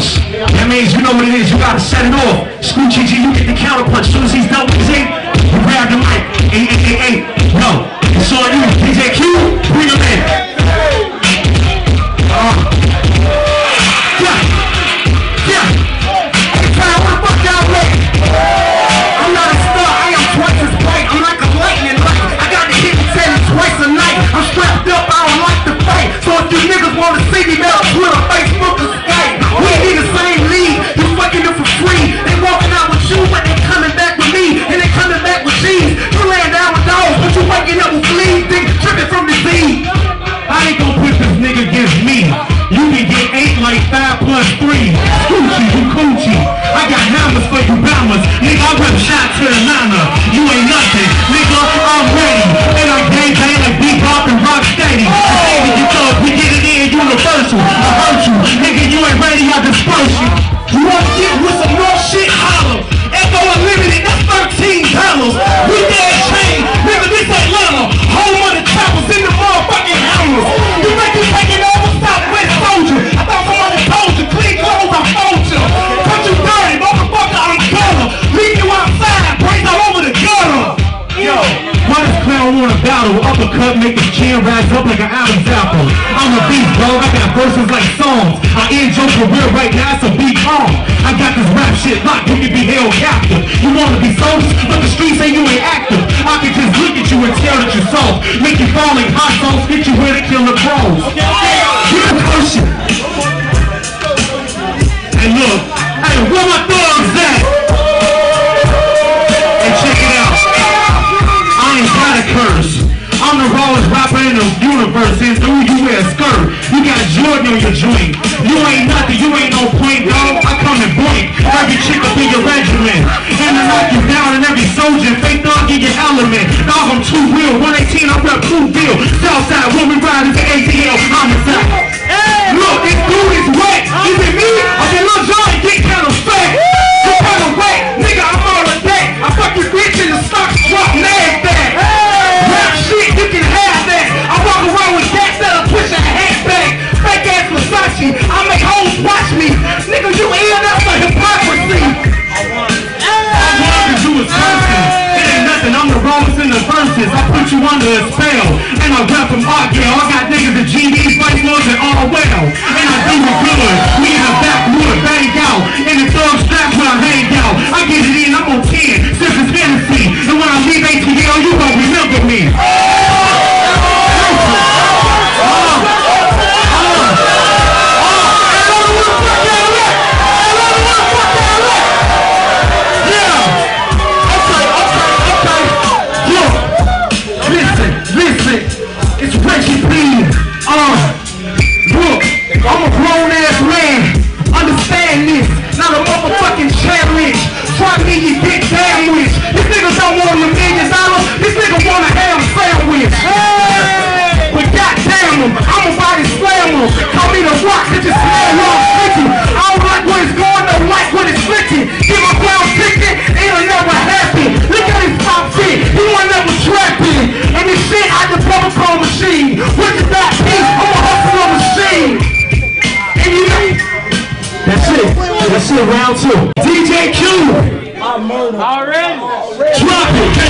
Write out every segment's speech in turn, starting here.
That means you know what it is, you gotta set it off. Scoochie G, you get the counterpunch. Soon as he's done with his eight, you grab the mic. Eight, eight, eight, eight. No, it's on you. DJ Q, bring him in. like 5 plus 3. Scoochie, you coochie. I got hammers for you bombers. Nigga, I rip shots to Atlanta. You ain't nothing. Nigga, I'm ready. make the chin rise up like an Adam's apple. I'm a beast, bro. I got verses like songs. I end your career right now, so be calm. I got this rap shit locked. You can be held captive. You wanna be soldiers, but the streets say you ain't active. I can just look at you and tell that you're. Make you fall like hot sauce. Get you where the killer grows. this you wear a skirt. You got Jordan on your joint. You ain't nothing, you ain't no point, dog. I come and blink. Every chick up in your regiment. And I knock you down and every soldier. Fake dog in your element. Dog, I'm too real. 118, I rep two wheel. Southside, when we ride the ATL. I'm rock, hit the smell wrong, slicky. I don't like when it's going, don't like when it's flicky. Give a brown ticket, it'll never happen. Look at his top fit, he will never trapping. And this shit, I just bubble a machine. With the back piece, I'm a hustler machine. And you That's it, that's it, round two. DJ Q. Already. Drop it.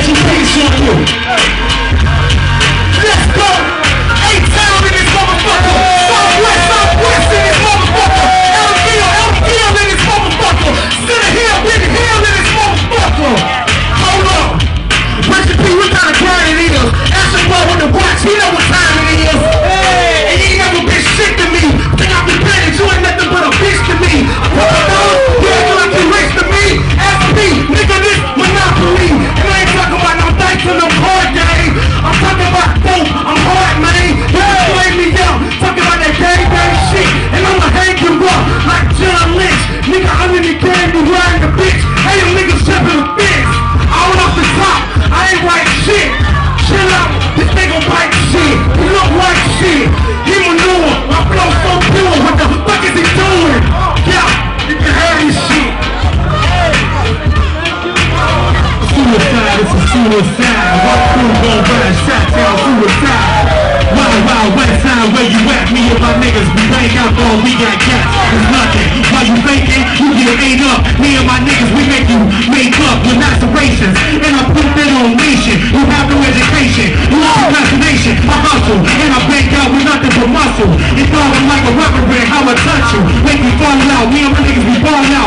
suicide. What crew gon' run shot down suicide? Wild, wild west side, where you at? Me and my niggas, we bang out all we got cats. It's nothing. Why you faking? You get ain't up. Me and my niggas, we make you make up your lacerations. And I put it on nation. You have no education. You have fascination. I hustle. And I bank out with nothing but muscle. It's falling like a rubber band. how I touch you. Make you fall out. Me and my niggas, we fall out.